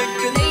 Check.